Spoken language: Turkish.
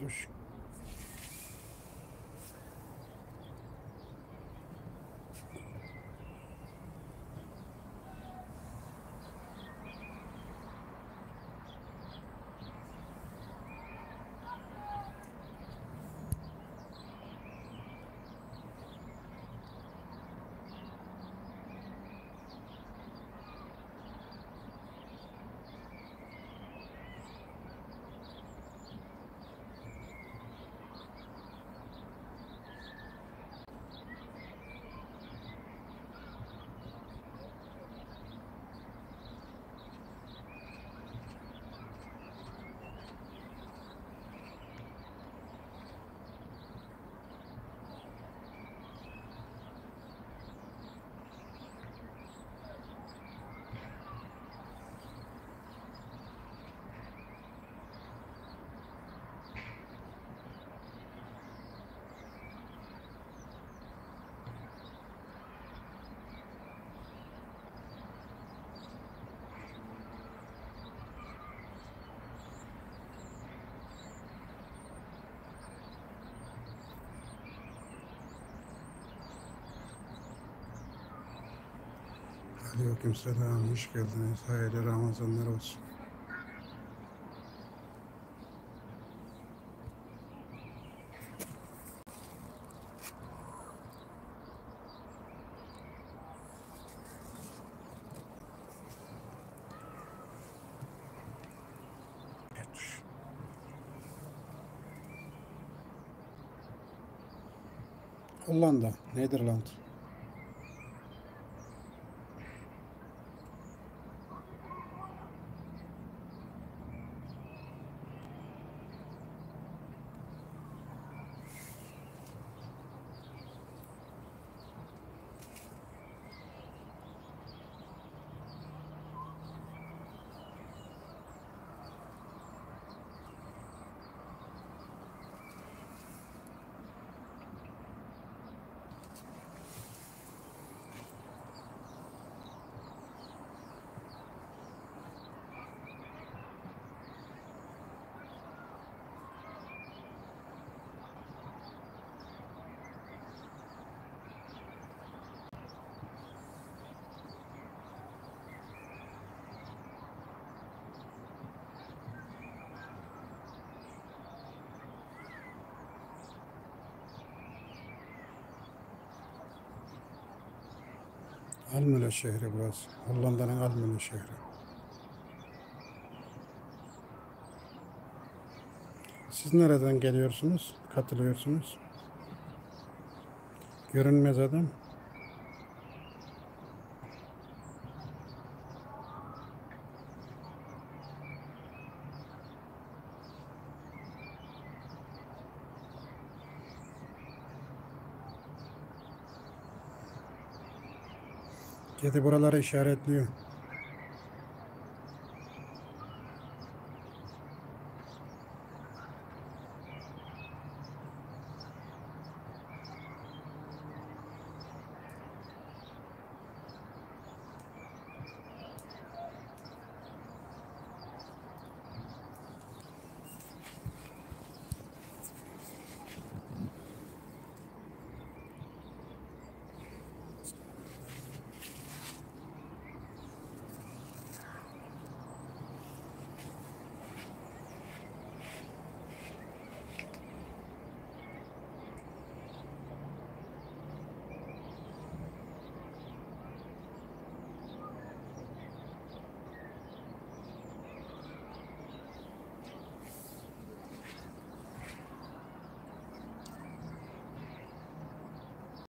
Dur. Aleyküm selam, hoş geldiniz. Hayırlı Ramazanlar olsun. Hollanda, Nederland. Almelo şehri burası. Hollanda'nın Almelo şehri. Siz nereden geliyorsunuz? Katılıyorsunuz? Görünmez adam. Kedi buraları işaretliyor.